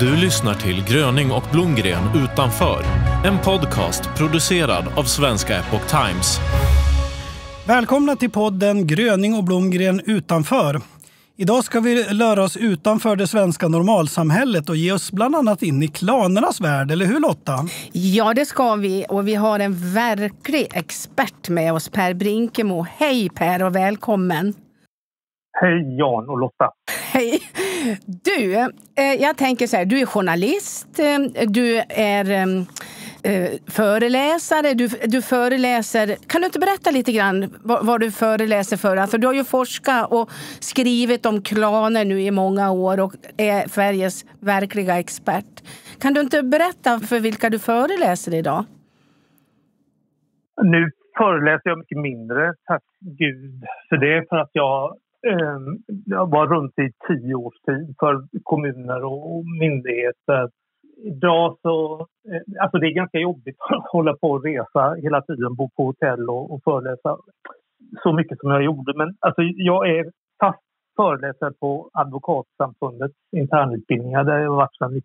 Du lyssnar till Gröning och Blomgren utanför. En podcast producerad av svenska Epoch Times. Välkomna till podden Gröning och Blomgren utanför. Idag ska vi röra oss utanför det svenska normalsamhället och ge oss bland annat in i klanernas värld, eller hur Lotta? Ja, det ska vi. Och vi har en verklig expert med oss, Per Brinkemo. Hej Per och välkommen! Hej Jan och Lotta! Hej! Du, eh, jag tänker så här, du är journalist, eh, du är eh, föreläsare, du, du föreläser... Kan du inte berätta lite grann vad, vad du föreläser för? Alltså, du har ju forskat och skrivit om klaner nu i många år och är Sveriges verkliga expert. Kan du inte berätta för vilka du föreläser idag? Nu föreläser jag mycket mindre, tack gud för det, för att jag Ehm, jag var runt i tio års tid för kommuner och myndigheter. Idag så... Eh, alltså det är ganska jobbigt att hålla på och resa hela tiden, bo på hotell och, och föreläsa så mycket som jag gjorde. Men alltså jag är fast föreläsare på Advokatsamfundets internutbildningar där jag har varit sedan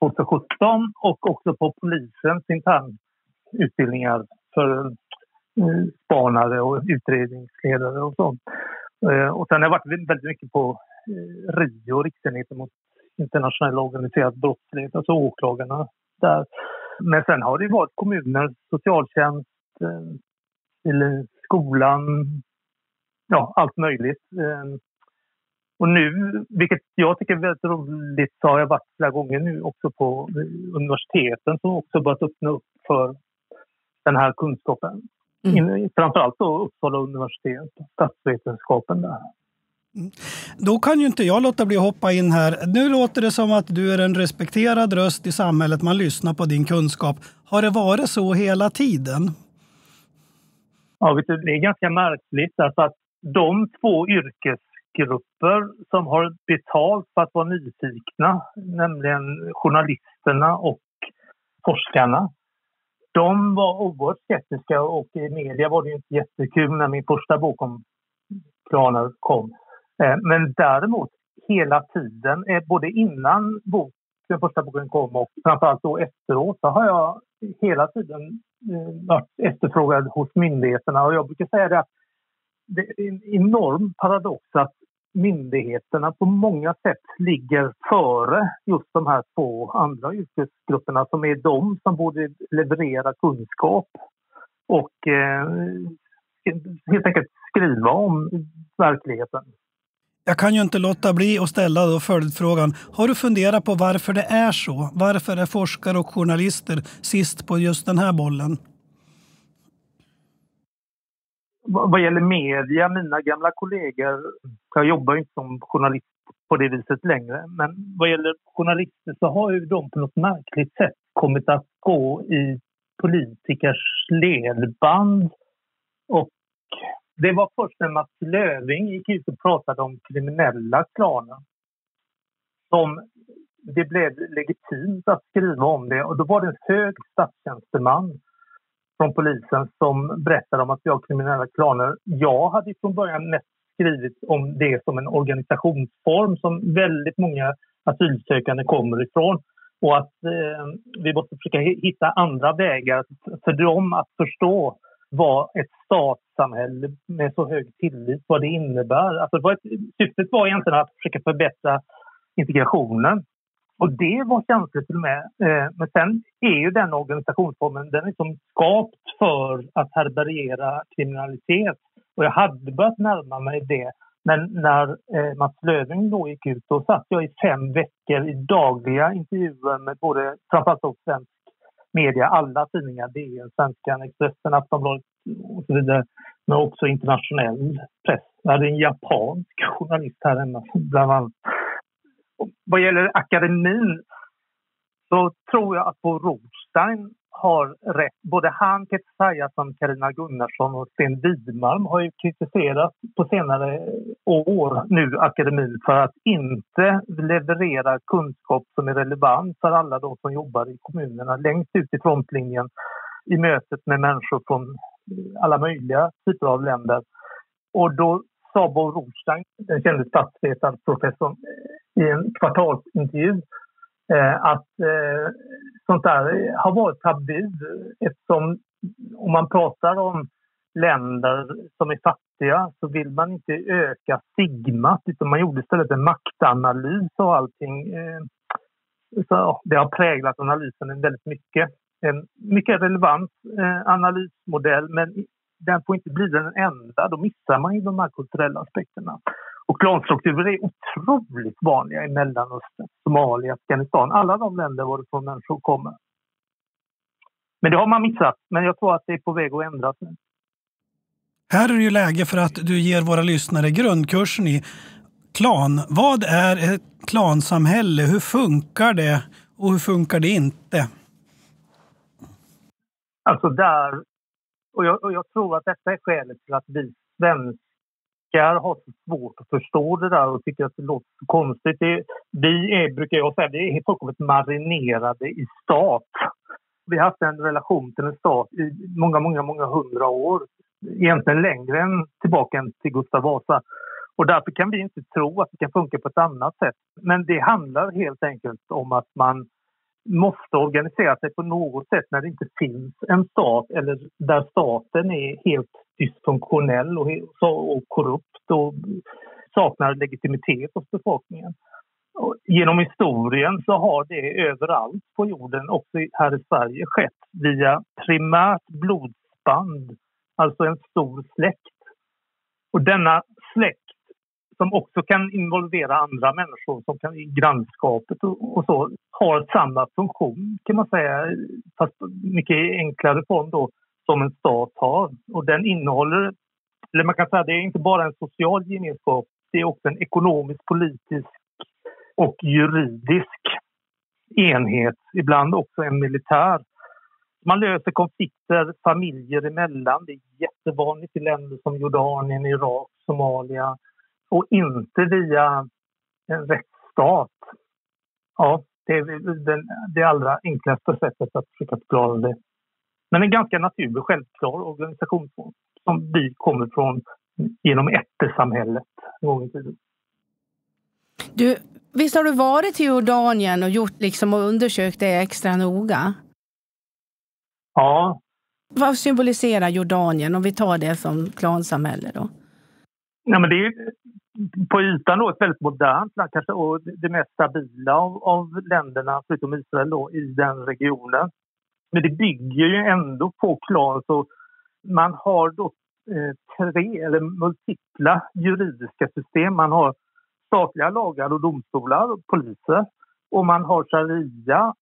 2017 och också på polisens internutbildningar för eh, spanare och utredningsledare och sånt. Eh, och sen har jag varit väldigt mycket på eh, RIO, Riksenheten mot internationell organiserad brottslighet, alltså åklagarna där. Men sen har det varit kommuner, socialtjänst, eh, eller skolan, ja allt möjligt. Eh, och nu, vilket jag tycker är väldigt roligt, så har jag varit flera gånger nu också på eh, universiteten som också börjat öppna upp för den här kunskapen. Mm. Framförallt då Uppsala universitet, statsvetenskapen där. Mm. Då kan ju inte jag låta bli att hoppa in här. Nu låter det som att du är en respekterad röst i samhället. Man lyssnar på din kunskap. Har det varit så hela tiden? Ja, vet du, det är ganska märkligt därför att de två yrkesgrupper som har betalt för att vara nyfikna, nämligen journalisterna och forskarna, de var oerhört skeptiska och i media var det inte jättekul när min första bok om planer kom. Eh, men däremot hela tiden, eh, både innan bok, den första boken kom och framförallt då efteråt, så har jag hela tiden eh, varit efterfrågad hos myndigheterna. Och jag brukar säga det att det är en enorm paradox att myndigheterna på många sätt ligger före just de här två andra yrkesgrupperna som är de som borde leverera kunskap och eh, helt enkelt skriva om verkligheten. Jag kan ju inte låta bli att ställa då följdfrågan. Har du funderat på varför det är så? Varför är forskare och journalister sist på just den här bollen? Vad gäller media, mina gamla kollegor, jag jobbar inte som journalist på det viset längre, men vad gäller journalister så har ju de på något märkligt sätt kommit att gå i politikers ledband. Och det var först när Mats Löfving gick ut och pratade om kriminella klaner som det blev legitimt att skriva om det. Och då var det en hög statstjänsteman från polisen som berättade om att vi har kriminella klaner. Jag hade från början mest skrivit om det som en organisationsform som väldigt många asylsökande kommer ifrån och att eh, vi måste försöka hitta andra vägar för dem att förstå vad ett statssamhälle med så hög tillit, vad det innebär. Alltså, vad ett, syftet var egentligen att försöka förbättra integrationen och det var känsligt till och med. Eh, men sen är ju den organisationsformen den är liksom skapt för att härbärgera kriminalitet. Och jag hade börjat närma mig det. Men när eh, Mats Löfving då gick ut, då satt jag i fem veckor i dagliga intervjuer med både, framförallt och svensk media, alla tidningar, DN, Svenskan, Expressen, Aftonbladet och så vidare. Men också internationell press. Jag hade en japansk journalist här hemma, bland annat vad gäller akademin så tror jag att Bo Rothstein har rätt. Både han, Peter Sayasson, Karina Gunnarsson och Sten Widmalm har ju kritiserat på senare år nu akademin för att inte leverera kunskap som är relevant för alla de som jobbar i kommunerna längst ut i frontlinjen i mötet med människor från alla möjliga typer av länder. Och då sa Bo Rothstein, den kände statsvetarprofessorn, eh, i en kvartalsintervju eh, att eh, sånt där har varit tabu eftersom om man pratar om länder som är fattiga så vill man inte öka stigmat utan man gjorde istället en maktanalys och allting. Så det har präglat analysen väldigt mycket. En mycket relevant analysmodell men den får inte bli den enda, då missar man ju de här kulturella aspekterna. Och klanstrukturer är otroligt vanliga i Mellanöstern, Somalia, Afghanistan, alla de länder varifrån människor kommer. Men det har man missat, men jag tror att det är på väg att ändras nu. Här är det ju läge för att du ger våra lyssnare grundkursen i klan. Vad är ett klansamhälle? Hur funkar det och hur funkar det inte? Alltså där, och jag, och jag tror att detta är skälet till att vi svenskar har så svårt att förstå det där och tycker att det låter så konstigt. Det, vi är, brukar jag säga, vi är fullkomligt marinerade i stat. Vi har haft en relation till en stat i många, många, många hundra år egentligen längre än tillbaka än till Gustav Vasa. Och därför kan vi inte tro att det kan funka på ett annat sätt. Men det handlar helt enkelt om att man måste organisera sig på något sätt när det inte finns en stat eller där staten är helt dysfunktionell och, och korrupt och saknar legitimitet hos befolkningen. Och genom historien så har det överallt på jorden, också här i Sverige, skett via primärt blodsband alltså en stor släkt. Och denna släkt som också kan involvera andra människor som kan i grannskapet och, och, så har samma funktion kan man säga, fast mycket enklare form då, som en stat har. Och den innehåller, eller man kan säga det är inte bara en social gemenskap, det är också en ekonomisk, politisk och juridisk enhet, ibland också en militär man löser konflikter familjer emellan. Det är jättevanligt i länder som Jordanien, Irak, Somalia och inte via en rättsstat. Ja, det är den, det allra enklaste sättet att försöka förklara det. Men en ganska naturlig, självklar organisationsform som vi kommer från genom ättesamhället en gång i tiden. Du, visst har du varit i Jordanien och gjort liksom och undersökt det extra noga? Ja. Vad symboliserar Jordanien om vi tar det som klansamhälle då? Ja, men det är på ytan då ett väldigt modernt land kanske och det mest stabila av, av länderna förutom Israel då, i den regionen. Men det bygger ju ändå på klan så man har då eh, tre eller multipla juridiska system. Man har statliga lagar och domstolar och poliser och man har sharia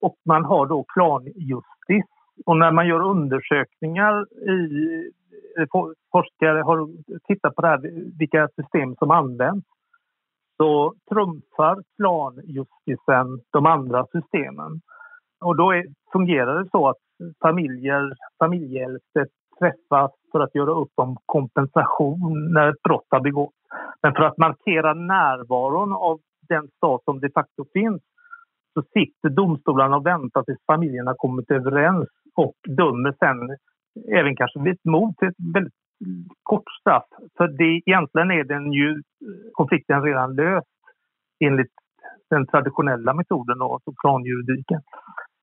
och man har då klanjustis och när man gör undersökningar i Eh, forskare har tittat på det här, vilka system som används så trumfar planjustisen de andra systemen. Och då är, fungerar det så att familjer, familjeäldste träffas för att göra upp om kompensation när ett brott har begåtts. Men för att markera närvaron av den stat som de facto finns så sitter domstolarna och väntar tills familjerna kommit överens och dömer sen även kanske vid ett mord till ett väldigt kort straff. För det, egentligen är den ju, eh, konflikten redan löst enligt den traditionella metoden, alltså planjuridiken.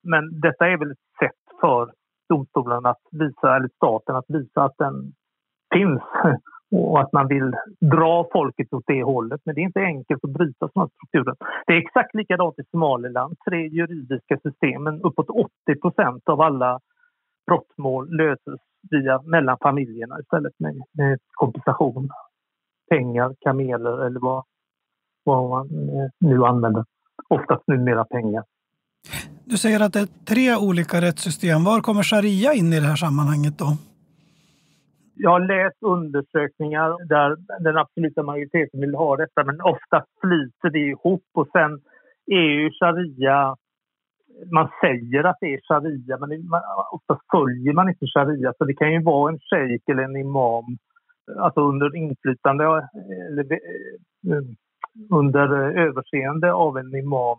Men detta är väl ett sätt för domstolen att visa, eller staten att visa att den finns och att man vill dra folket åt det hållet. Men det är inte enkelt att bryta sådana strukturer. Det är exakt likadant i Somaliland. Tre juridiska systemen, uppåt 80 procent av alla brottmål löses via mellan familjerna istället med, med kompensation. Pengar, kameler eller vad, vad man eh, nu använder. Oftast numera pengar. Du säger att det är tre olika rättssystem. Var kommer sharia in i det här sammanhanget då? Jag har läst undersökningar där den absoluta majoriteten vill ha detta men ofta flyter det ihop och sen är ju sharia man säger att det är sharia men ofta följer man inte sharia så det kan ju vara en shejk eller en imam alltså under inflytande eller eh, under överseende av en imam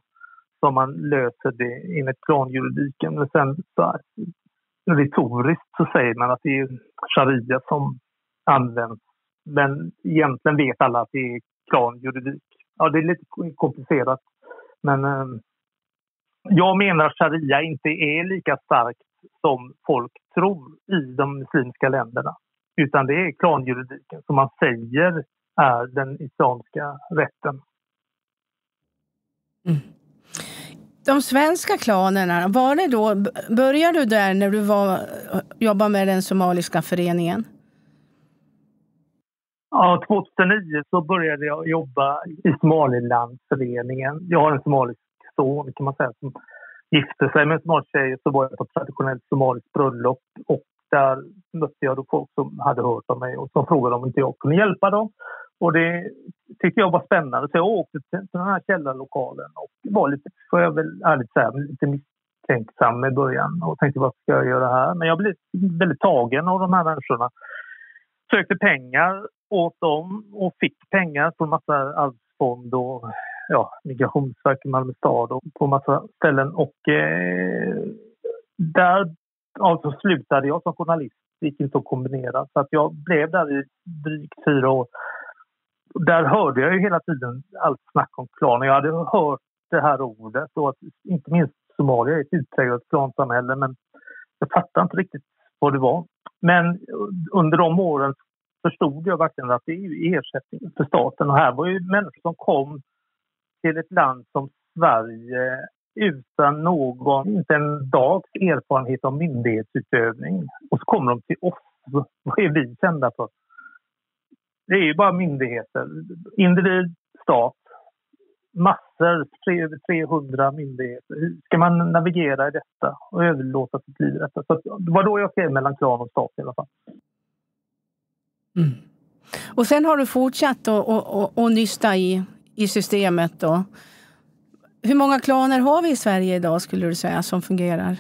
som man löser det enligt planjuridiken. Men sen så, retoriskt så säger man att det är sharia som används. Men egentligen vet alla att det är klanjuridik. Ja, det är lite komplicerat. Men eh, jag menar att sharia inte är lika starkt som folk tror i de muslimska länderna. Utan det är klanjuridiken som man säger är den islamska rätten. Mm. De svenska klanerna, var det då, började du där när du var, jobbade med den somaliska föreningen? Ja, 2009 så började jag jobba i Somalilandsföreningen. Jag har en somalisk son kan man säga som gifte sig med en somalisk tjej så var jag på ett traditionellt somaliskt bröllop och där mötte jag då folk som hade hört om mig och som frågade om inte jag kunde hjälpa dem. Och det tyckte jag var spännande så jag åkte till den här källarlokalen och var lite, får jag väl ärligt säga, lite misstänksam i början och tänkte vad ska jag göra här? Men jag blev väldigt tagen av de här människorna. Sökte pengar åt dem och fick pengar från massa arvsfond och ja, Migrationsverket, Malmö stad och på massa ställen. Och eh, där alltså slutade jag som journalist. Det gick inte att kombinera. Så att jag blev där i drygt fyra år. Där hörde jag ju hela tiden allt snack om klaner. Jag hade hört det här ordet och att inte minst Somalia är ett utpräglat klansamhälle men jag fattade inte riktigt vad det var. Men under de åren förstod jag verkligen att det är ersättning för staten. Och här var ju människor som kom till ett land som Sverige utan någon, inte en dags erfarenhet av myndighetsutövning. Och så kommer de till oss. Vad är vi kända för? Det är ju bara myndigheter. Individ, stat, massor, över 300 myndigheter. Hur ska man navigera i detta och överlåta sitt liv i detta? Så det var då jag skrev mellan klan och stat i alla fall. Mm. Och sen har du fortsatt att nysta i, i systemet. Då. Hur många klaner har vi i Sverige idag skulle du säga som fungerar?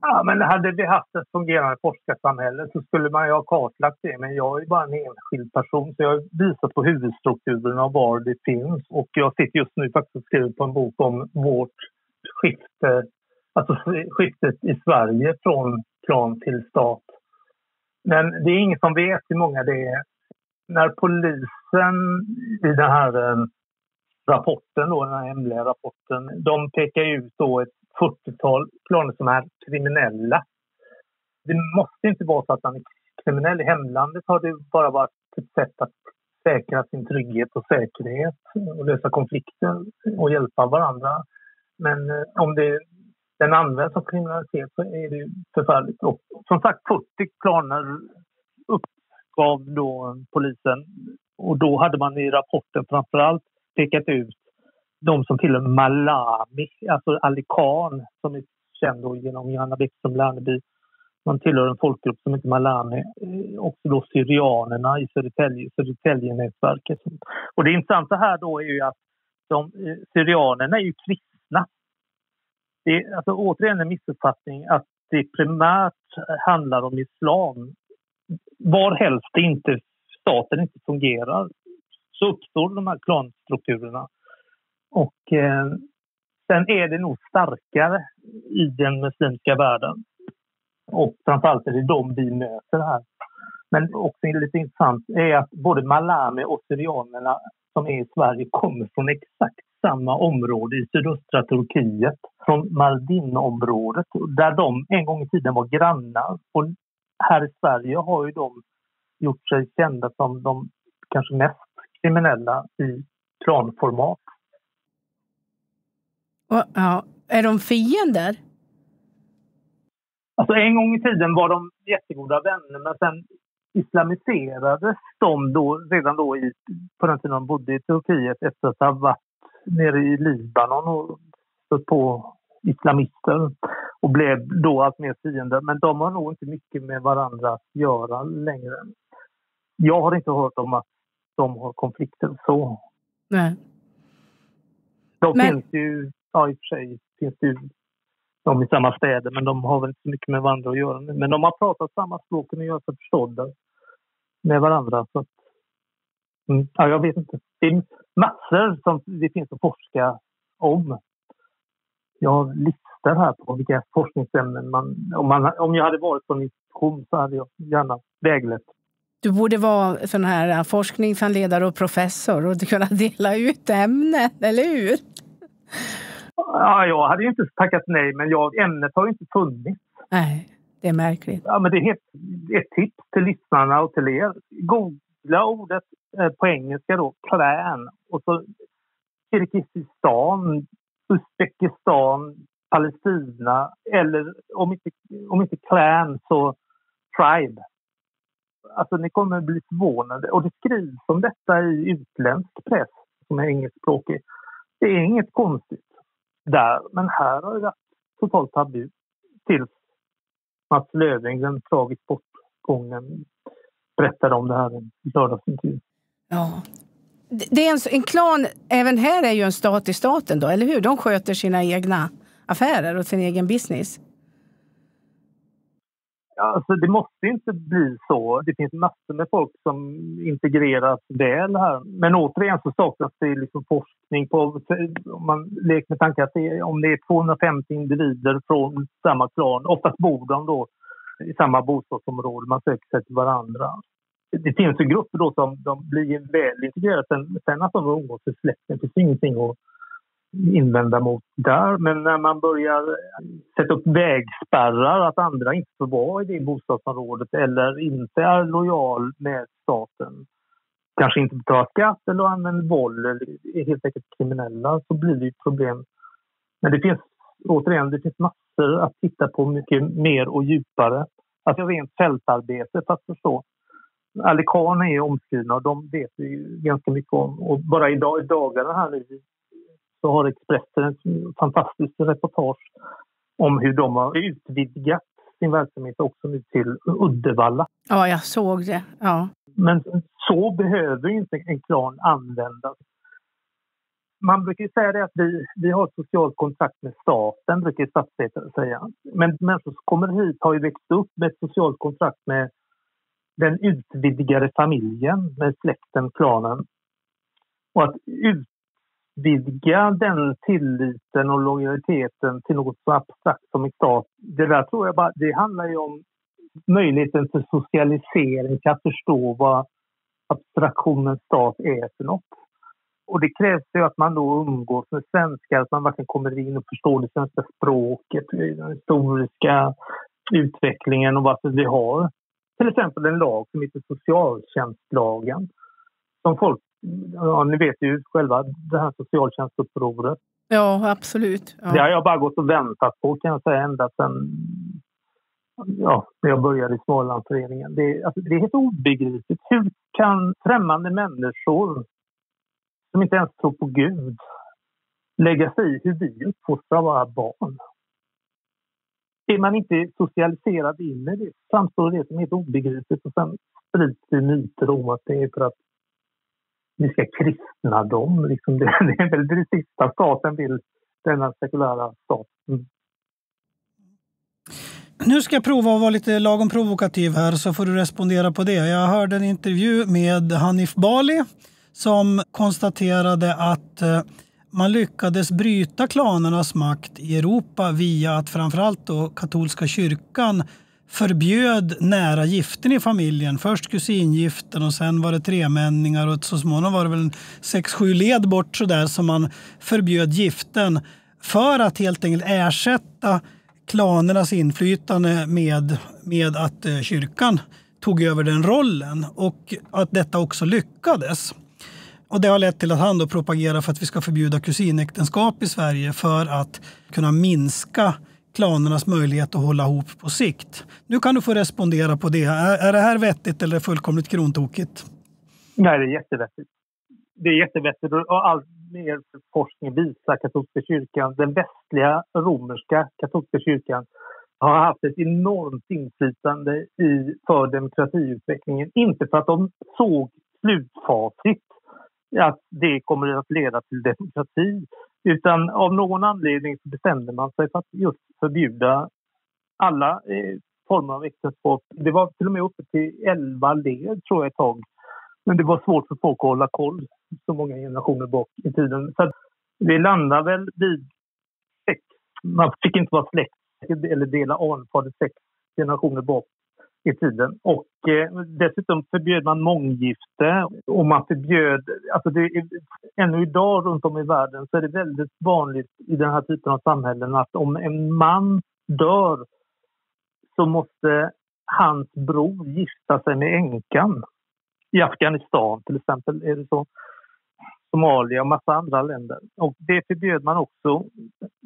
Ja, men hade vi haft ett fungerande forskarsamhälle så skulle man ju ha kartlagt det. Men jag är bara en enskild person så jag har visat på huvudstrukturerna och var det finns. Och jag sitter just nu faktiskt och skriver på en bok om vårt skifte, alltså skiftet i Sverige från klan till stat. Men det är ingen som vet hur många det är. När polisen i den här eh, rapporten, då, den här hemliga rapporten, de pekar ut då ett 40-tal planer som är kriminella. Det måste inte vara så att man är kriminell. I hemlandet har det bara varit ett sätt att säkra sin trygghet och säkerhet och lösa konflikter och hjälpa varandra. Men eh, om det, den används som kriminalitet så är det förfärligt. Och som sagt, 40 planer uppgav då polisen. Och då hade man i rapporten framförallt pekat ut de som tillhör Malami, alltså Ali Khan som är känd då genom Johanna Bäckström Lerneby. Man tillhör en folkgrupp som heter Malami. och också då Syrianerna i Södertälje, Södertäljenätverket. Och det intressanta här då är ju att de, eh, Syrianerna är ju kristna. Det är alltså återigen en missuppfattning att det primärt handlar om islam. varhelst inte staten inte fungerar så uppstår de här klanstrukturerna. Och eh, sen är det nog starkare i den muslimska världen. Och framförallt är det de vi möter här. Men också lite intressant är att både Malami och syrianerna som är i Sverige kommer från exakt samma område i sydöstra Turkiet, från Mardin-området där de en gång i tiden var grannar. Och här i Sverige har ju de gjort sig kända som de kanske mest kriminella i klanformat. Och, ja, är de fiender? Alltså en gång i tiden var de jättegoda vänner men sen islamiserades de då, redan då i, på den tiden de bodde i Turkiet efter att ha varit nere i Libanon och stött på islamister och blev då allt mer fiender. Men de har nog inte mycket med varandra att göra längre. Jag har inte hört om att de har konflikter så. Nej. De men... finns ju, ja i och för sig finns det ju de i samma städer men de har väl inte så mycket med varandra att göra. Men de har pratat samma språk och gör sig förstådda med varandra. Så att, mm, ja, jag vet inte. Det är massor som det finns att forska om. Jag har listor här på vilka forskningsämnen man... Om, man, om jag hade varit på en institution så hade jag gärna väglett du borde vara sån här forskningsanledare och professor och kunna dela ut ämnen, eller hur? Ja, jag hade ju inte tackat nej, men jag, ämnet har ju inte funnits. Nej, det är märkligt. Ja, men det är ett, ett tips till lyssnarna och till er. Googla ordet eh, på engelska då, klän, och så Kirgizistan, Uzbekistan, Palestina eller om inte, om inte clan så tribe. Alltså ni kommer bli förvånade och det skrivs om detta i utländsk press som är engelskspråkig. Det är inget konstigt där, men här har det varit totalt tabu tills Mats Löfving, den tragiskt bortgången, berättade om det här i en lördagsintervju. Ja. Det är en, en klan, även här är ju en stat i staten då, eller hur? De sköter sina egna affärer och sin egen business. Alltså, det måste inte bli så. Det finns massor med folk som integreras väl här. Men återigen så saknas det liksom forskning på... Om man leker med tanken att det, om det är 250 individer från samma klan, oftast bor de då i samma bostadsområde, man söker sig till varandra. Det finns ju grupper då som de blir väl integrerade. Sen, sen att de umgås i släkten finns ingenting att invända mot där. Men när man börjar sätta upp vägspärrar att andra inte får vara i det bostadsområdet eller inte är lojal med staten kanske inte betalar skatt eller använder våld eller är helt enkelt kriminella så blir det ett problem. Men det finns återigen, det finns massor att titta på mycket mer och djupare. Alltså rent fältarbete för att förstå. Alikan är omskrivna och de vet vi ganska mycket om. Och bara idag, i dagarna här nu så har Expressen ett fantastiskt reportage om hur de har utvidgat sin verksamhet också nu till Uddevalla. Ja, jag såg det. Ja. Men så behöver inte en klan användas. Man brukar säga det att vi, vi har ett socialt kontrakt med staten, brukar statsvetare säga. Men människor som kommer hit har ju växt upp med ett socialt kontrakt med den utvidgade familjen, med släkten, klanen. Och att ut, utvidga den tilliten och lojaliteten till något så abstrakt som stat. Det där tror jag bara, det handlar ju om möjligheten till socialisering, till att förstå vad abstraktionen stat är för något. Och det krävs ju att man då umgås med svenskar, att man verkligen kommer in och förstår det svenska språket, den historiska utvecklingen och varför vi har till exempel en lag som heter socialtjänstlagen som folk ja, ni vet ju själva det här socialtjänstupproret. Ja, absolut. Ja. Det har jag bara gått och väntat på kan jag säga ända sedan ja, när jag började i Smålandsföreningen. Det, alltså, det är helt obegripligt. Hur kan främmande människor som inte ens tror på Gud lägga sig i hur vi uppfostrar våra barn? Är man inte socialiserad in i det framstår det som helt obegripligt och sen sprids det myter om att det är för att vi ska kristna dem. Liksom det, det är väl det sista staten vill, denna sekulära stat. Mm. Nu ska jag prova att vara lite lagom provokativ här så får du respondera på det. Jag hörde en intervju med Hanif Bali som konstaterade att eh, man lyckades bryta klanernas makt i Europa via att framförallt då katolska kyrkan förbjöd nära giften i familjen. Först kusingiften och sen var det tremänningar och så småningom var det väl sex, sju led bort sådär som man förbjöd giften för att helt enkelt ersätta klanernas inflytande med, med att eh, kyrkan tog över den rollen och att detta också lyckades. Och det har lett till att han då propagerar för att vi ska förbjuda kusinäktenskap i Sverige för att kunna minska klanernas möjlighet att hålla ihop på sikt. Nu kan du få respondera på det. Är, är det här vettigt eller fullkomligt krontokigt? Nej, det är jättevettigt. Det är jättevettigt och allt mer forskning visar katolska kyrkan, den västliga romerska katolska kyrkan har haft ett enormt inflytande i, för demokratiutvecklingen. Inte för att de såg slutfacit, att det kommer att leda till demokrati utan av någon anledning så bestämde man sig för att just förbjuda alla eh, former av äktenskap. Det var till och med uppe till 11 led tror jag ett tag. Men det var svårt för folk att hålla koll så många generationer bak i tiden. Så det landar väl vid sex. Man fick inte vara släkt eller dela anfader sex generationer bak i tiden. Och eh, dessutom förbjöd man månggifte och man förbjöd... Alltså det är, ännu idag runt om i världen så är det väldigt vanligt i den här typen av samhällen att om en man dör så måste hans bror gifta sig med änkan. I Afghanistan till exempel är det så. Somalia och massa andra länder. Och det förbjöd man också.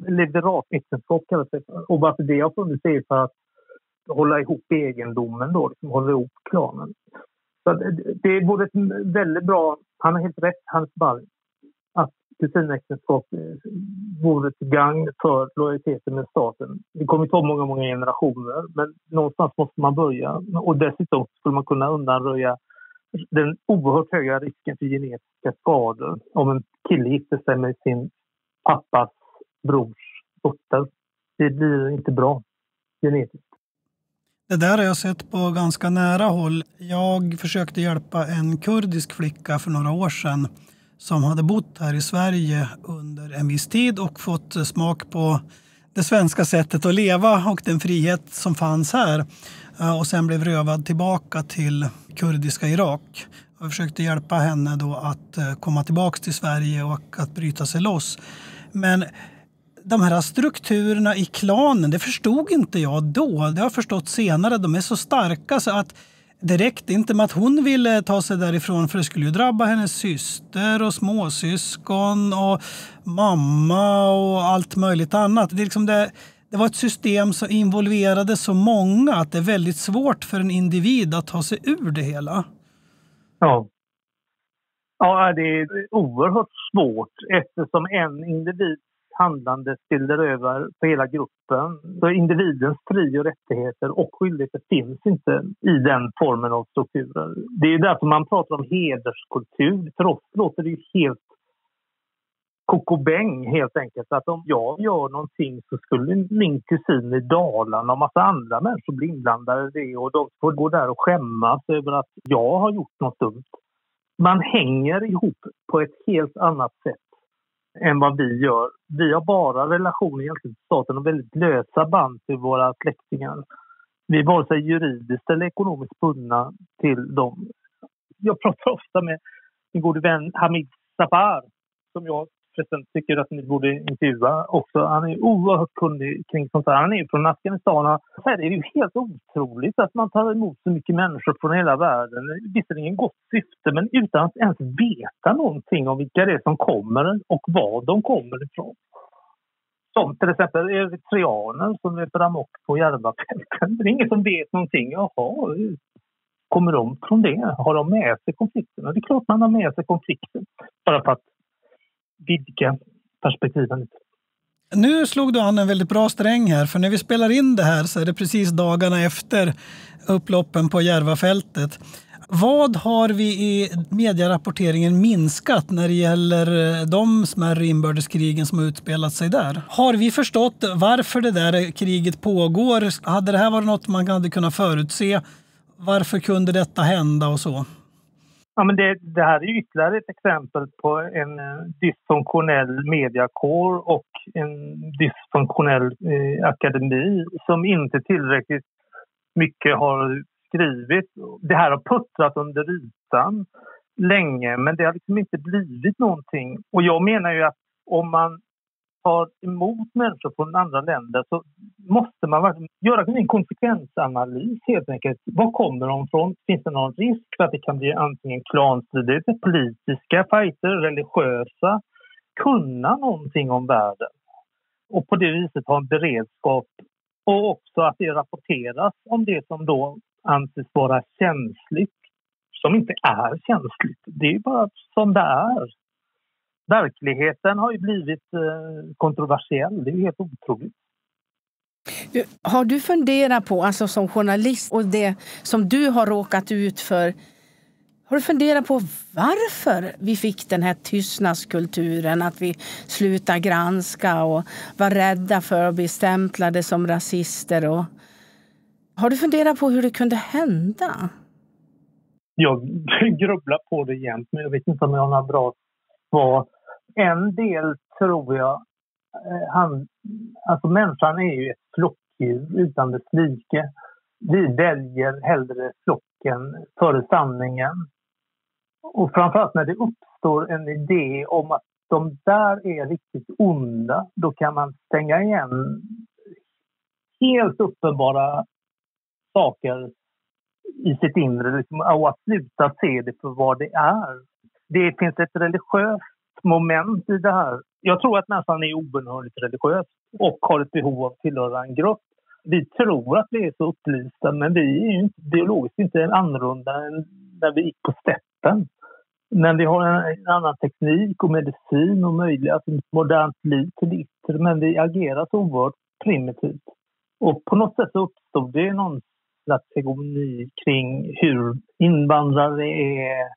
Leveratäktenskap kallas det för. Och varför det har funnits är för att hålla ihop egendomen då, liksom hålla ihop klanen. Så eh, det vore ett väldigt bra, han har helt rätt, Hans Ball, att kusinäktenskap eh, vore till gagn för lojaliteten med staten. Det kommer ta många, många generationer, men någonstans måste man börja. Och dessutom skulle man kunna undanröja den oerhört höga risken för genetiska skador om en kille gifter sig med sin pappas brors dotter. Det blir inte bra genetiskt. Det där har jag sett på ganska nära håll. Jag försökte hjälpa en kurdisk flicka för några år sedan som hade bott här i Sverige under en viss tid och fått smak på det svenska sättet att leva och den frihet som fanns här. Eh, och sen blev rövad tillbaka till kurdiska Irak. Jag försökte hjälpa henne då att eh, komma tillbaka till Sverige och att bryta sig loss. Men de här strukturerna i klanen, det förstod inte jag då. Det har jag förstått senare. De är så starka så att det räckte inte med att hon ville ta sig därifrån för det skulle ju drabba hennes syster och småsyskon och mamma och allt möjligt annat. Det, är liksom det, det var ett system som involverade så många att det är väldigt svårt för en individ att ta sig ur det hela. Ja. Ja, det är oerhört svårt eftersom en individ handlande spiller över på hela gruppen. Så individens fri och rättigheter och skyldigheter finns inte i den formen av strukturer. Det är därför man pratar om hederskultur. För oss låter det ju helt kokobäng helt enkelt. Att om jag gör någonting så skulle min kusin i Dalarna och massa andra människor bli inblandade i det och de får gå där och skämmas över att jag har gjort något dumt. Man hänger ihop på ett helt annat sätt än vad vi gör. Vi har bara relationer egentligen till staten och väldigt lösa band till våra släktingar. Vi är vare sig juridiskt eller ekonomiskt bundna till dem. Jag pratar ofta med min gode vän Hamid Safar som jag förresten tycker att ni borde intervjua också. Han är oerhört kunnig kring sånt här. Han är från Afghanistan. Så här, det är ju helt otroligt att man tar emot så mycket människor från hela världen. Visserligen gott syfte, men utan att ens veta någonting om vilka det är som kommer och var de kommer ifrån. Som till exempel eritreaner som är amok på Järvafälten. Det är ingen som vet någonting. Jaha, kommer de från det? Har de med sig konflikten? Det är klart man har med sig konflikten. Bara för att vidga perspektiven Nu slog du an en väldigt bra sträng här, för när vi spelar in det här så är det precis dagarna efter upploppen på Järvafältet. Vad har vi i medierapporteringen minskat när det gäller eh, de smärre inbördeskrigen som har utspelat sig där? Har vi förstått varför det där kriget pågår? Hade det här varit något man hade kunnat förutse? Varför kunde detta hända och så? Ja, men det, det, här är ytterligare ett exempel på en eh, dysfunktionell mediakår och en dysfunktionell eh, akademi som inte tillräckligt mycket har skrivit. Det här har puttrat under ytan länge men det har liksom inte blivit någonting. Och jag menar ju att om man tar emot människor från andra länder så måste man göra en konsekvensanalys helt enkelt. Var kommer de från? Finns det någon risk för att det kan bli antingen klanstridigheter, politiska fighter, religiösa? Kunna någonting om världen och på det viset ha en beredskap och också att det rapporteras om det som då anses vara känsligt som inte är känsligt. Det är bara som det är verkligheten har ju blivit eh, kontroversiell. Det är helt otroligt. Du, har du funderat på, alltså som journalist och det som du har råkat ut för har du funderat på varför vi fick den här tystnadskulturen? Att vi slutar granska och var rädda för att bli stämplade som rasister. Och... Har du funderat på hur det kunde hända? Jag grubblar på det jämt, men jag vet inte om jag har några bra svar en del tror jag, eh, han, alltså människan är ju ett flockdjur utan dess like. vi väljer hellre flocken före sanningen. Och framförallt när det uppstår en idé om att de där är riktigt onda, då kan man stänga igen helt uppenbara saker i sitt inre liksom, och att sluta se det för vad det är. Det finns ett religiöst moment i det här. Jag tror att människan är obönhörligt religiös och har ett behov av att tillhöra en grupp. Vi tror att vi är så upplysta men vi är ju biologiskt inte annorlunda än när vi gick på steppen. Men vi har en, annan teknik och medicin och möjlighet, alltså ett modernt liv till det yttre men vi agerar så oerhört primitivt. Och på något sätt så uppstod det någon slags egoni kring hur invandrare är,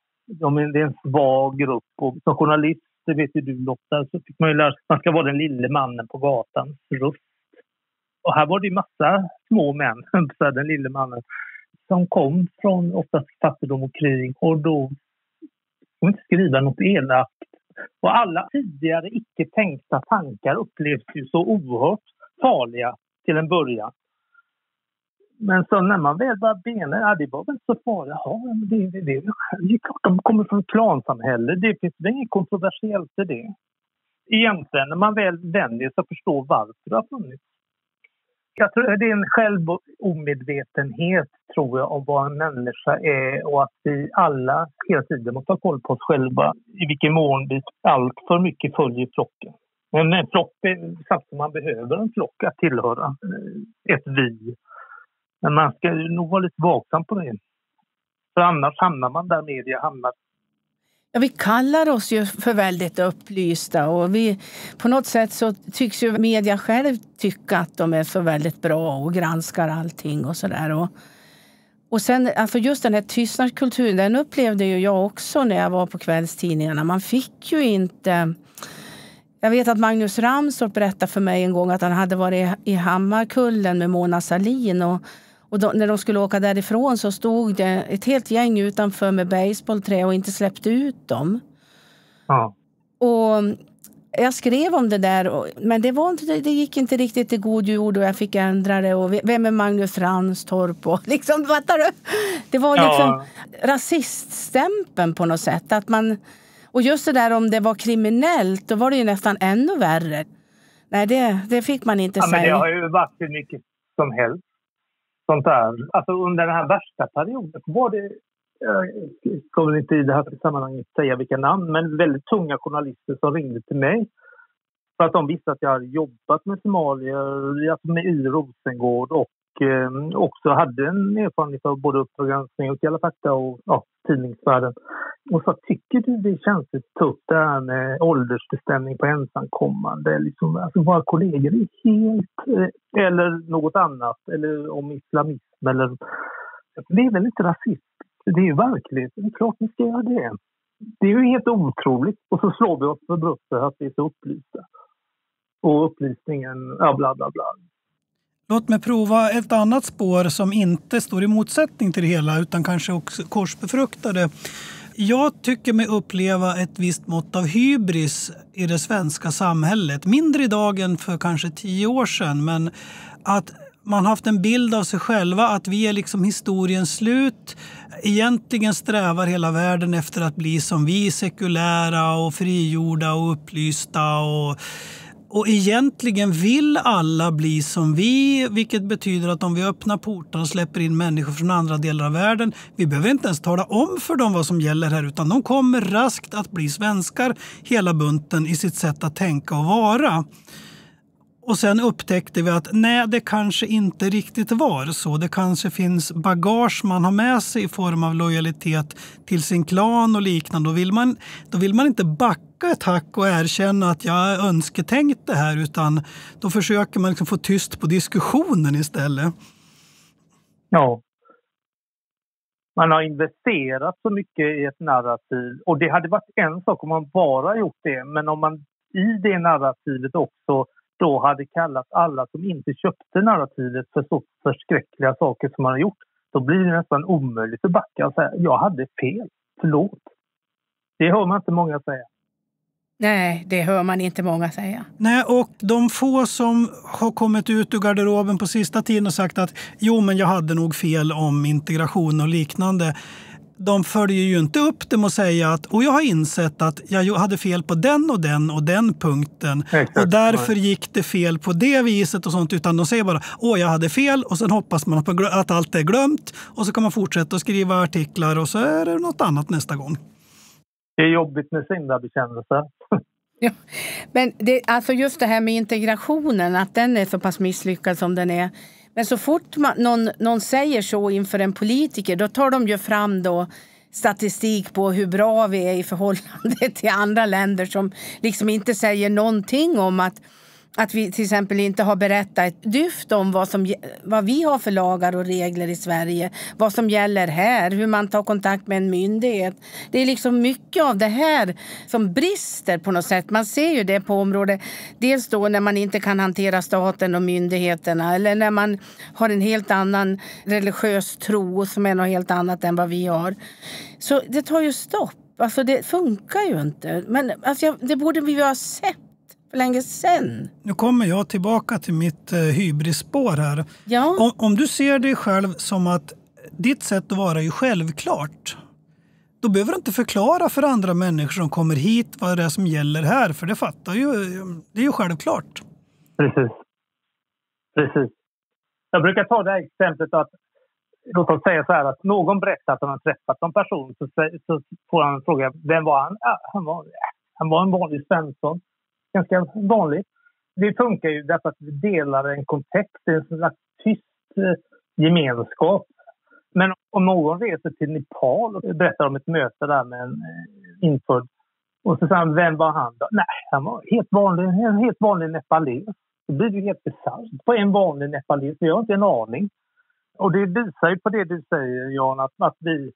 de är en svag grupp. Och som journalist, det vet ju du Lotta, så fick man ju lära sig att man ska vara den lille mannen på gatans röst. Och här var det ju massa små män, den lille mannen, som kom från oftast fattigdom och krig och då får inte skriva något elakt. Och alla tidigare icke tänkta tankar upplevs ju så oerhört farliga till en början. Men så när man väl börjar bena, ja det var väl så farligt. Ja, det, det, det, det är klart de kommer från klansamhället. klansamhälle. Det finns väl inget kontroversiellt i det. Egentligen, när man väl vänjer sig och förstår varför det har funnits. Jag tror det är en självomedvetenhet, tror jag, om vad en människa är och att vi alla hela tiden måste ha koll på oss själva i vilken mån vi allt för mycket följer flocken. Men en flock är som man behöver en flock att tillhöra, eh, ett vi. Men man ska nog vara lite vaksam på det. För annars hamnar man där media hamnar. Ja, vi kallar oss ju för väldigt upplysta och vi, på något sätt så tycks ju media själv tycka att de är så väldigt bra och granskar allting och sådär. Och, och sen, alltså just den här tystnadskulturen, den upplevde ju jag också när jag var på kvällstidningarna. Man fick ju inte jag vet att Magnus Ramstorp berättade för mig en gång att han hade varit i Hammarkullen med Mona Salin och, och då, när de skulle åka därifrån så stod det ett helt gäng utanför med baseballträ och inte släppte ut dem. Ja. Och jag skrev om det där, men det, var inte, det gick inte riktigt i god jord och jag fick ändra det. Och vem är Magnus Ranstorp? Och liksom, fattar du? Det var liksom ja. rasiststämpeln på något sätt. Att man, och just det där om det var kriminellt, då var det ju nästan ännu värre. Nej, det, det fick man inte ja, säga. Men det har ju varit hur mycket som helst. Sånt där. Alltså under den här värsta perioden var det, jag ska väl inte i det här sammanhanget säga vilka namn, men väldigt tunga journalister som ringde till mig. För att de visste att jag hade jobbat med somalier, alltså med i Rosengård och Ehm, också hade en erfarenhet av både Uppdrag granskning och Kalla fakta och ja, tidningsvärlden. Och så tycker du det känns tufft det här med åldersbestämning på ensamkommande? Liksom, alltså våra kollegor är helt... Eh, eller något annat, eller om islamism eller... Det är väl inte rasism? Det är ju verklighet. Det är klart vi ska göra det. Det är ju helt otroligt. Och så slår vi oss för bröstet att vi är så upplysta. Och upplysningen, ja bla bla bla. Låt mig prova ett annat spår som inte står i motsättning till det hela utan kanske också korsbefruktade. Jag tycker mig uppleva ett visst mått av hybris i det svenska samhället. Mindre idag än för kanske tio år sedan. Men att man haft en bild av sig själva att vi är liksom historiens slut. Egentligen strävar hela världen efter att bli som vi, sekulära och frigjorda och upplysta. och och egentligen vill alla bli som vi, vilket betyder att om vi öppnar portar och släpper in människor från andra delar av världen, vi behöver inte ens tala om för dem vad som gäller här, utan de kommer raskt att bli svenskar, hela bunten, i sitt sätt att tänka och vara. Och sen upptäckte vi att nej, det kanske inte riktigt var så. Det kanske finns bagage man har med sig i form av lojalitet till sin klan och liknande. Då vill man, då vill man inte backa ett hack och erkänna att jag önsketänkt det här utan då försöker man liksom få tyst på diskussionen istället. Ja. Man har investerat så mycket i ett narrativ och det hade varit en sak om man bara gjort det men om man i det narrativet också då hade kallat alla som inte köpte narrativet för så förskräckliga saker som man har gjort, då blir det nästan omöjligt att backa och säga jag hade fel, förlåt. Det hör man inte många säga. Nej, det hör man inte många säga. Nej, och de få som har kommit ut ur garderoben på sista tiden och sagt att jo, men jag hade nog fel om integration och liknande. De följer ju inte upp det med att säga att och jag har insett att jag hade fel på den och den och den punkten. Exakt. Och därför gick det fel på det viset och sånt. Utan de säger bara åh, jag hade fel och sen hoppas man på att allt är glömt. Och så kan man fortsätta att skriva artiklar och så är det något annat nästa gång. Det är jobbigt med syndabekännelse. Ja. Men det, alltså just det här med integrationen, att den är så pass misslyckad som den är. Men så fort man, någon, någon säger så inför en politiker, då tar de ju fram då statistik på hur bra vi är i förhållande till andra länder som liksom inte säger någonting om att att vi till exempel inte har berättat ett dyft om vad, som, vad vi har för lagar och regler i Sverige. Vad som gäller här, hur man tar kontakt med en myndighet. Det är liksom mycket av det här som brister på något sätt. Man ser ju det på området. Dels då när man inte kan hantera staten och myndigheterna eller när man har en helt annan religiös tro som är något helt annat än vad vi har. Så det tar ju stopp. Alltså det funkar ju inte. Men alltså, det borde vi ha sett för länge sedan. Nu kommer jag tillbaka till mitt eh, hybrisspår här. Ja. Om, om du ser dig själv som att ditt sätt att vara är ju självklart. Då behöver du inte förklara för andra människor som kommer hit vad det är som gäller här, för det fattar ju, det är ju självklart. Precis. Precis. Jag brukar ta det här exemplet att låt oss säga så här att någon berättar att han har träffat en person så, så får han fråga vem var han? Ja, han, var, han var en vanlig Svensson ganska vanligt. Det funkar ju därför att vi delar en kontext, en slags tyst eh, gemenskap. Men om någon reser till Nepal och berättar om ett möte där med en eh, infödd och så säger han, vem var han då? Nej, han var helt vanlig, en helt vanlig nepales. Då blir det helt bisarrt. På en vanlig nepales, Jag har inte en aning. Och det visar ju på det du säger, Jan, att, att vi,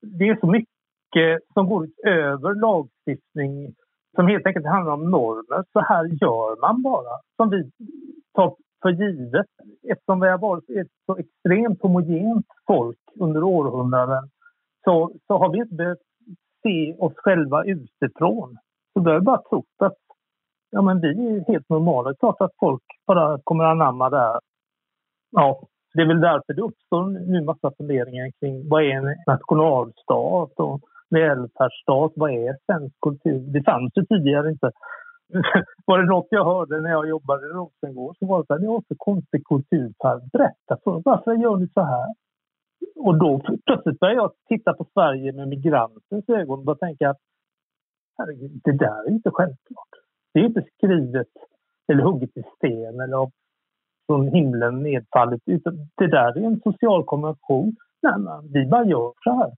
det är så mycket som går utöver lagstiftning som helt enkelt handlar om normer. Så här gör man bara, som vi tar för givet. Eftersom vi har varit ett så extremt homogent folk under århundraden så, så har vi inte behövt se oss själva utifrån. Så vi har bara trott att ja, men vi är helt normala. Det är klart att folk bara kommer att anamma det här. Ja, det är väl därför det uppstår nu massa funderingar kring vad är en nationalstat och välfärdsstat, vad är svensk kultur? Det fanns ju tidigare inte. var det något jag hörde när jag jobbade i Rosengård så var det så här, ni har så konstig kultur Berätta för oss, varför gör ni så här? Och då plötsligt började jag titta på Sverige med migrantens ögon och tänka att herregud, det där är inte självklart. Det är inte skrivet eller hugget i sten eller från himlen nedfallet. Utan det där är en social konvention. Nej, nej, vi bara gör så här.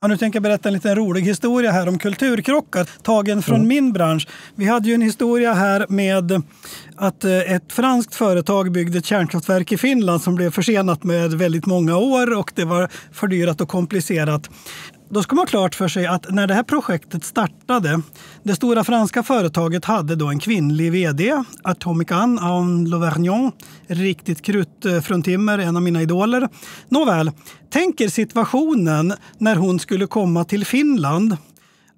Ja, nu tänker jag berätta en liten rolig historia här om kulturkrockar tagen från mm. min bransch. Vi hade ju en historia här med att eh, ett franskt företag byggde ett kärnkraftverk i Finland som blev försenat med väldigt många år och det var fördyrat och komplicerat. Då ska man ha klart för sig att när det här projektet startade, det stora franska företaget hade då en kvinnlig vd, Atomic Anne, Lauvergnon, riktigt krutfruntimmer, en av mina idoler. Nåväl, tänk er situationen när hon skulle komma till Finland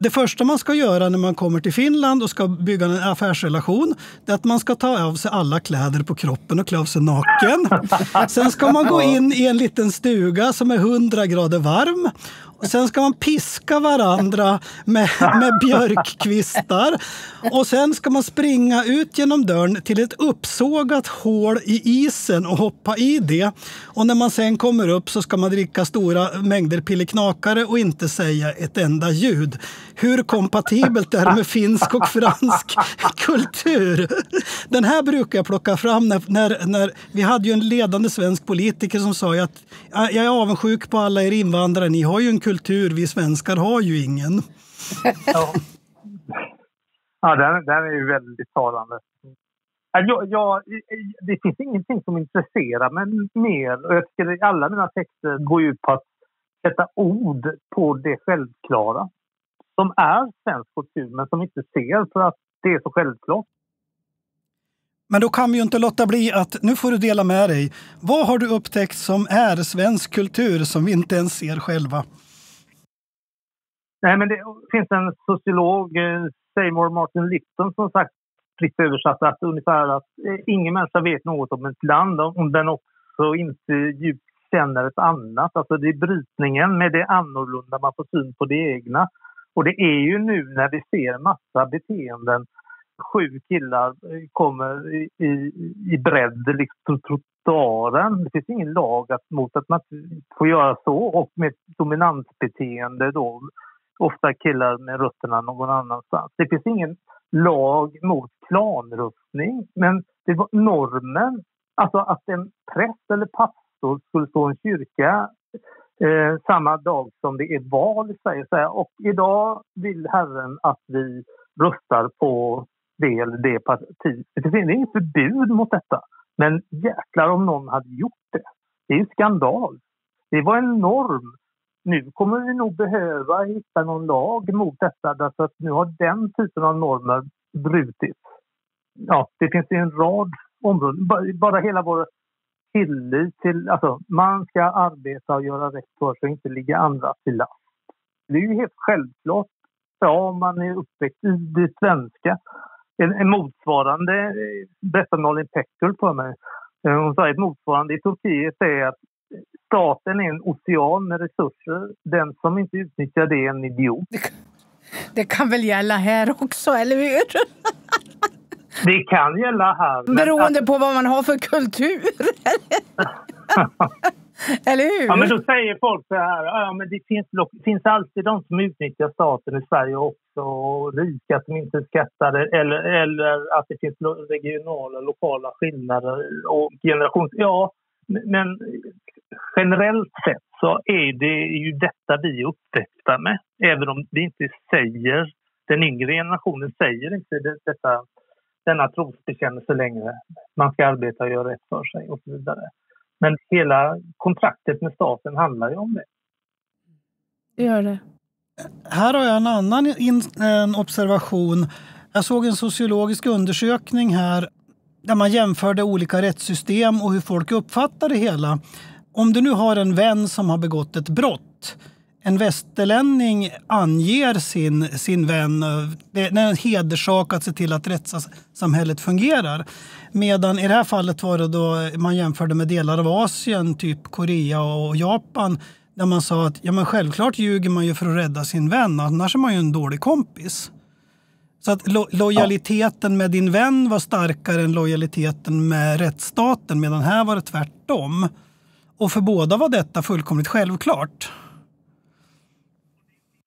det första man ska göra när man kommer till Finland och ska bygga en affärsrelation är att man ska ta av sig alla kläder på kroppen och klä av sig naken. Sen ska man gå in i en liten stuga som är 100 grader varm Sen ska man piska varandra med, med björkkvistar. Och sen ska man springa ut genom dörren till ett uppsågat hål i isen och hoppa i det. Och när man sen kommer upp så ska man dricka stora mängder pilleknakare och inte säga ett enda ljud. Hur kompatibelt är det med finsk och fransk kultur? Den här brukar jag plocka fram när, när, när vi hade ju en ledande svensk politiker som sa att jag är avundsjuk på alla er invandrare. Ni har ju en kultur, vi svenskar har ju ingen. Ja, ja den, den är ju väldigt talande. Äh, jag, jag, det finns ingenting som intresserar mig mer. Och jag tycker alla mina texter går ut på att sätta ord på det självklara som är svensk kultur men som inte ser för att det är så självklart. Men då kan vi ju inte låta bli att, nu får du dela med dig. Vad har du upptäckt som är svensk kultur som vi inte ens ser själva? Nej, men det finns en sociolog, eh, Seymour Martin Lipton, som sagt fritt översatt att ungefär att eh, ingen människa vet något om ett land om den också inte djupt känner ett annat. Alltså det är brytningen med det annorlunda man får syn på det egna. Och det är ju nu när vi ser massa beteenden sju killar eh, kommer i, i, i bredd liksom trottoaren. Det finns ingen lag att, mot att man får göra så och med dominansbeteende då. Ofta killar med rötterna någon annanstans. Det finns ingen lag mot klanrustning men det var normen, alltså att en präst eller pastor skulle stå i en kyrka eh, samma dag som det är val i Sverige. Och idag vill Herren att vi röstar på det eller det partiet. Det finns inget förbud mot detta. Men jäklar om någon hade gjort det. Det är ju skandal. Det var en norm. Nu kommer vi nog behöva hitta någon lag mot detta därför att nu har den typen av normer brutits. Ja, det finns en rad områden. Bara hela vår tillit till... Alltså, man ska arbeta och göra rätt för sig och inte ligga andra till last. Det är ju helt självklart ja, om man är uppväxt i det svenska en, en motsvarande eh, berättade Malin Pekul för mig. Eh, hon sa att motsvarande i Turkiet är att staten är en ocean med resurser. Den som inte utnyttjar det är en idiot. Det kan väl gälla här också, eller hur? Det kan gälla här. Beroende att... på vad man har för kultur. Eller hur? Ja, men då säger folk så här, ja, men det finns, finns alltid de som utnyttjar staten i Sverige också, och rika som inte skattar eller, eller att det finns regionala, lokala skillnader och generations... Ja, men generellt sett så är det ju detta vi är uppväxta med, även om vi inte säger, den yngre generationen säger inte detta, denna trosbekännelse längre. Man ska arbeta och göra rätt för sig och så vidare. Men hela kontraktet med staten handlar ju om det. Det gör det. Här har jag en annan in, en observation. Jag såg en sociologisk undersökning här där man jämförde olika rättssystem och hur folk uppfattar det hela. Om du nu har en vän som har begått ett brott en västerlänning anger sin, sin vän. Det är en hederssak att se till att rättssamhället fungerar. Medan i det här fallet var det då man jämförde med delar av Asien, typ Korea och Japan. Där man sa att ja, men självklart ljuger man ju för att rädda sin vän, annars är man ju en dålig kompis. Så att lo lojaliteten med din vän var starkare än lojaliteten med rättsstaten, medan här var det tvärtom. Och för båda var detta fullkomligt självklart.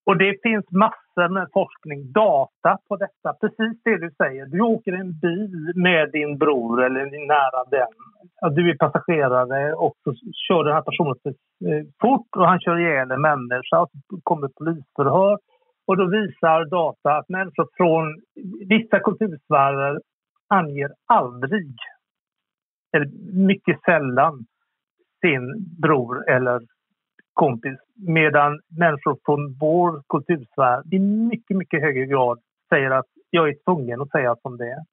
Och det finns massor med forskning, data på detta. Precis det du säger. Du åker i en bil med din bror eller din nära vän. Du är passagerare och så kör den här personen för eh, fort och han kör ihjäl en människa. Och så kommer polisförhör och då visar data att människor från vissa kultursfärer anger aldrig, eller mycket sällan, sin bror eller kompis medan människor från vår kultursfär i mycket, mycket högre grad säger att jag är tvungen att säga som det är.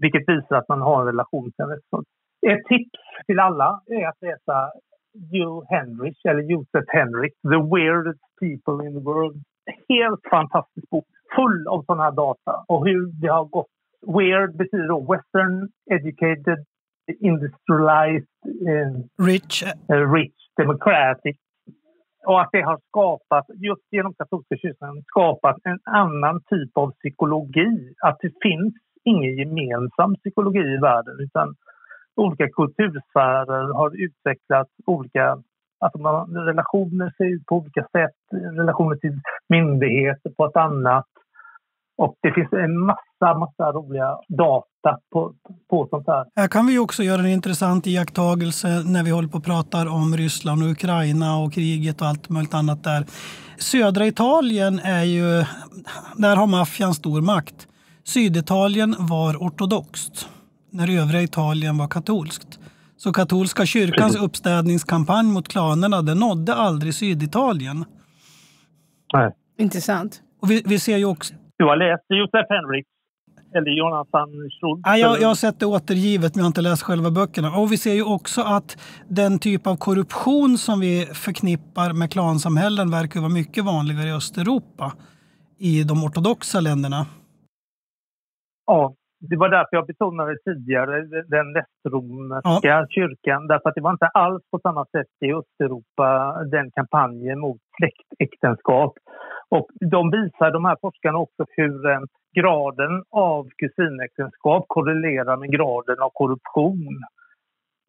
Vilket visar att man har en relation till en Ett tips till alla är att läsa Joe Henrich, eller Joseph Henrich, The Weirdest People in the World. Helt fantastisk bok, full av sådana här data och hur det har gått. Weird betyder då Western Educated Industrialized eh, Rich. Eh, rich Democratic och att det har skapat, just genom katolska kyrkan, skapat en annan typ av psykologi. Att det finns ingen gemensam psykologi i världen utan olika kultursfärer har utvecklat olika att man, relationer ser ut på olika sätt, relationer till myndigheter på ett annat. Och det finns en massa, massa roliga data på, på sånt här. Här kan vi också göra en intressant iakttagelse när vi håller på och pratar om Ryssland och Ukraina och kriget och allt möjligt annat där. Södra Italien är ju, där har maffian stor makt. Syditalien var ortodoxt när övriga Italien var katolskt. Så katolska kyrkans uppstädningskampanj mot klanerna den nådde aldrig Syditalien. Nej. Intressant. Och vi, vi ser ju också du har läst Josef Henrik? eller Jonathan Schultz? Ja, jag, jag har sett det återgivet, men jag har inte läst själva böckerna. Och vi ser ju också att den typ av korruption som vi förknippar med klansamhällen verkar vara mycket vanligare i Östeuropa, i de ortodoxa länderna. Ja, det var därför jag betonade tidigare den västromerska ja. kyrkan. Därför att det var inte alls på samma sätt i Östeuropa, den kampanjen mot släktäktenskap. Och de visar, de här forskarna också, hur eh, graden av kusinäktenskap korrelerar med graden av korruption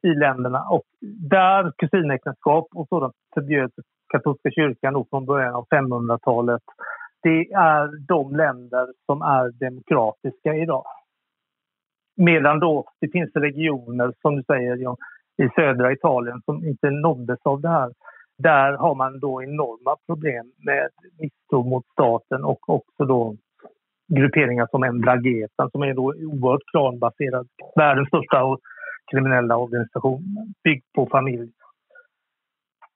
i länderna. Och där kusinäktenskap och sådant förbjöds katolska kyrkan då från början av 500-talet. Det är de länder som är demokratiska idag. Medan då det finns regioner, som du säger John, i södra Italien som inte nåddes av det här. Där har man då enorma problem med misstro mot staten och också då grupperingar som Mdragheta som är då oerhört klanbaserad. Världens största kriminella organisation byggd på familj.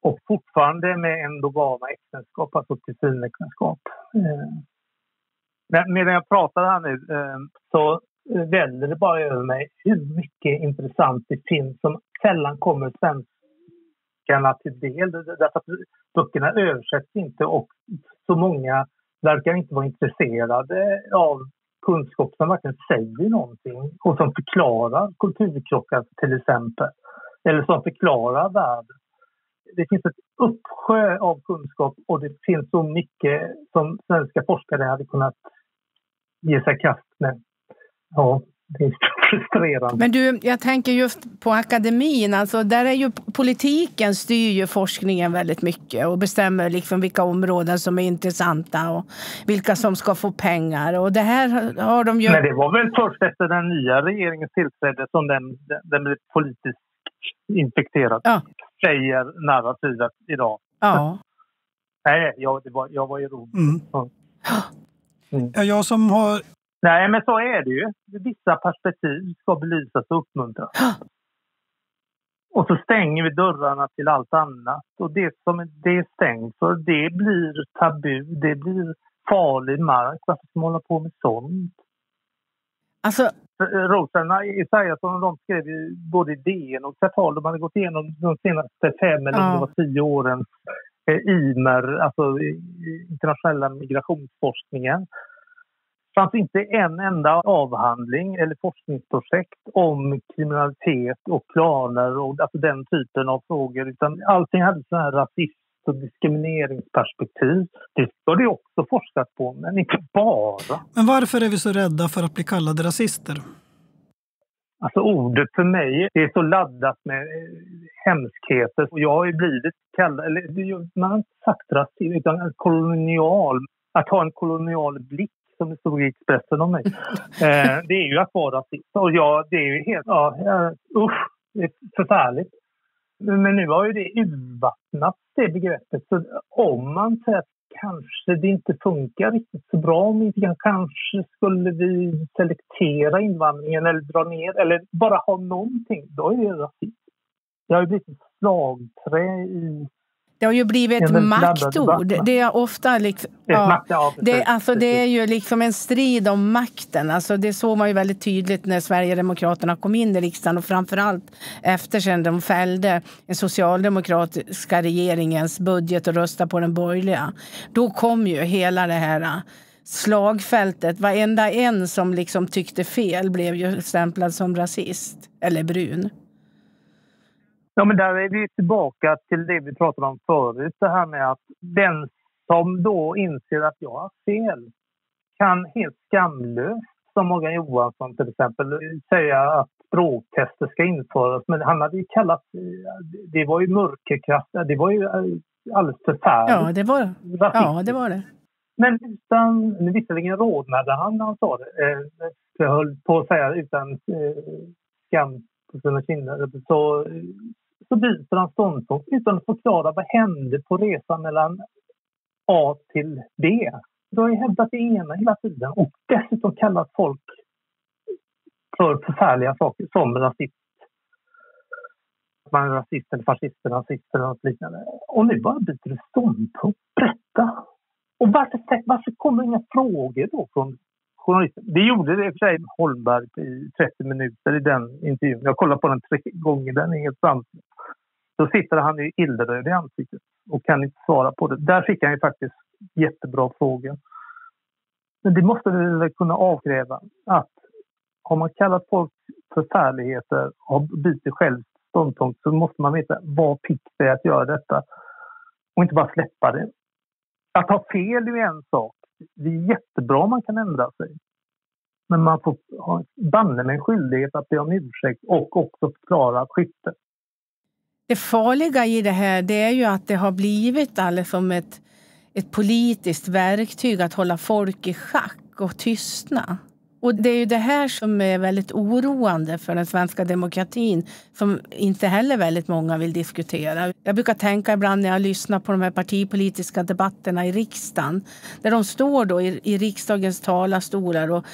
Och fortfarande med endogama äktenskap, alltså kusinäktenskap. Eh, medan jag pratar här nu eh, så eh, väller det bara över mig hur mycket intressant det finns som sällan kommer svenskarna till del. Därför att böckerna översätts inte och så många verkar inte vara intresserade av kunskap som verkligen säger någonting och som förklarar kulturkrockar till exempel. Eller som förklarar världen. Det finns ett uppsjö av kunskap och det finns så mycket som svenska forskare hade kunnat ge sig kast med ja, det är frustrerande. Men du, jag tänker just på akademin, alltså där är ju politiken styr ju forskningen väldigt mycket och bestämmer liksom vilka områden som är intressanta och vilka som ska få pengar. Och det här har de ju... Men det var väl först efter den nya regeringens tillträde som den, den blev politiskt infekterad, ja. säger narrativet idag. Ja. Nej, jag, det var, jag var ironisk. Mm. Mm. Ja, jag som har Nej, men så är det ju. Vissa perspektiv ska belysas och uppmuntras. Och så stänger vi dörrarna till allt annat. Och det som det är stängt för, det blir tabu, det blir farlig mark. Varför ska man hålla på med sånt? Alltså... Rosen Isaiasson de skrev ju både i DN och Kvartal. De hade gått igenom de senaste fem eller ja. tio årens eh, IMER, alltså internationella migrationsforskningen fanns inte en enda avhandling eller forskningsprojekt om kriminalitet och klaner och alltså den typen av frågor. Utan allting hade så här rasism och diskrimineringsperspektiv. Det ska det också forskas på, men inte bara. Men varför är vi så rädda för att bli kallade rasister? Alltså ordet för mig är så laddat med eh, hemskheter. Och jag har ju blivit kallad, eller man har inte sagt rasist, utan kolonial. Att ha en kolonial blick som det stod i Expressen om mig. Eh, det är ju att vara rasist. Och ja, det är ju helt... Ja, usch, det är förfärligt. Men nu har ju det urvattnat, det begreppet. Så om man säger att kanske det inte funkar riktigt så bra, om inte kanske skulle vi selektera invandringen eller dra ner eller bara ha någonting, då är det rasism. Det har ju blivit ett slagträ i det har ju blivit ett maktord. Det är ofta liksom, ja, det, alltså, det är ju liksom en strid om makten. Alltså, det såg man ju väldigt tydligt när Sverigedemokraterna kom in i riksdagen och framförallt efter sen de fällde den socialdemokratiska regeringens budget och röstade på den borgerliga. Då kom ju hela det här äh, slagfältet. Varenda en som liksom tyckte fel blev ju stämplad som rasist eller brun. Ja, men där är vi tillbaka till det vi pratade om förut. Det här med att den som då inser att jag har fel kan helt skamlöst, som Morgan Johansson till exempel, säga att språktester ska införas. Men han hade ju kallat... Det var ju mörkerkraft. Det var ju alldeles förfärligt. Ja, det var, ja, det, var det. Men utan... Visserligen rodnade han när han sa det. Eh, jag höll på att säga utan eh, skam på sina kinder. Så så byter han ståndpunkt utan att förklara vad hände på resan mellan A till B. Du har ju hävdat det ena hela tiden och dessutom kallat folk för förfärliga saker som rasist. Man är rasist eller fascist eller nazist eller något liknande. Och nu bara byter du ståndpunkt. Berätta! Och varför, varför kommer inga frågor då från journalisten. Det gjorde det i och för sig Holmberg i 30 minuter i den intervjun. Jag kollade på den tre gånger, den är helt sant. Då sitter han ju illröd i ansiktet och kan inte svara på det. Där fick han ju faktiskt jättebra frågor. Men det måste vi väl kunna avkräva att har man kallat folk förfärligheter och byter själv ståndpunkt så måste man veta vad fick det att göra detta och inte bara släppa det. Att ha fel är ju en sak. Det är jättebra om man kan ändra sig. Men man får ha banne med en skyldighet att be om ursäkt och också förklara skyttet. Det farliga i det här det är ju att det har blivit alldeles som ett, ett politiskt verktyg att hålla folk i schack och tystna. Och det är ju det här som är väldigt oroande för den svenska demokratin som inte heller väldigt många vill diskutera. Jag brukar tänka ibland när jag lyssnar på de här partipolitiska debatterna i riksdagen där de står då i, i riksdagens talarstolar och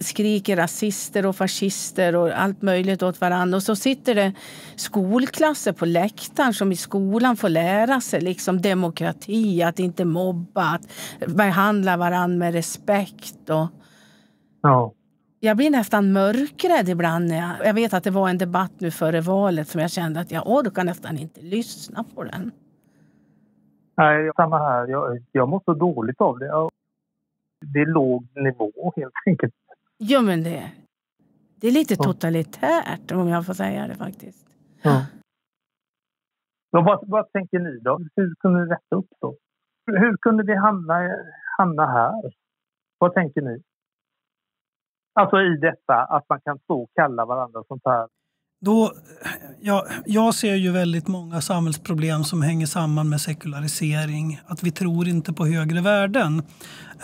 skriker rasister och fascister och allt möjligt åt varandra. Och så sitter det skolklasser på läktaren som i skolan får lära sig liksom demokrati, att inte mobba, att behandla varandra med respekt. Och Ja. jag blir nästan mörkrädd ibland. Jag, jag vet att det var en debatt nu före valet som jag kände att jag orkar nästan inte lyssna på den. Nej, samma här. Jag, jag mår så dåligt av det. Jag- Det är låg nivå helt enkelt. Jo, men det, det är lite totalitärt om jag får säga det faktiskt. Ja. Ja, vad, vad tänker ni då? Hur kunde det rätta uppstå? Hur kunde vi hamna, hamna här? Vad tänker ni? Alltså i detta att man kan stå och kalla varandra sånt här. Då, ja, jag ser ju väldigt många samhällsproblem som hänger samman med sekularisering. Att vi tror inte på högre värden.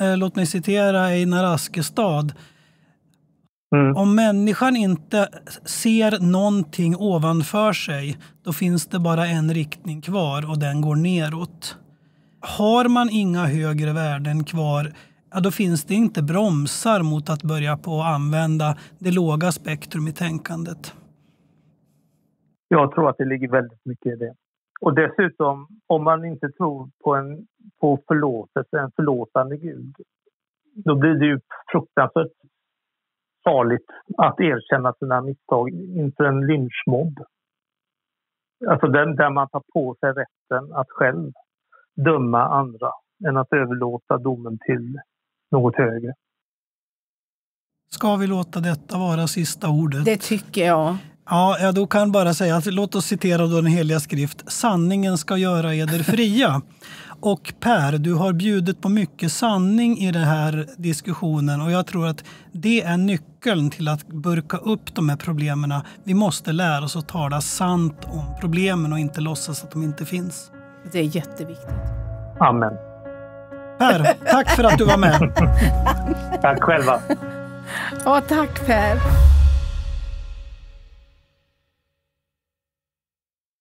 Eh, låt mig citera Einar Askestad. Mm. Om människan inte ser någonting ovanför sig, då finns det bara en riktning kvar och den går neråt. Har man inga högre värden kvar, ja, då finns det inte bromsar mot att börja på att använda det låga spektrum i tänkandet. Jag tror att det ligger väldigt mycket i det. Och dessutom, om man inte tror på, en, på förlåtelse, en förlåtande Gud, då blir det ju fruktansvärt farligt att erkänna sina misstag inför en lynchmobb. Alltså den där man tar på sig rätten att själv döma andra än att överlåta domen till något högre. Ska vi låta detta vara sista ordet? Det tycker jag. Ja, jag då kan bara säga att låt oss citera då den heliga skrift. Sanningen ska göra eder fria. Och Per, du har bjudit på mycket sanning i den här diskussionen och jag tror att det är nyckeln till att burka upp de här problemen. Vi måste lära oss att tala sant om problemen och inte låtsas att de inte finns. Det är jätteviktigt. Amen. Per, tack för att du var med. Tack själva. Ja, tack Per.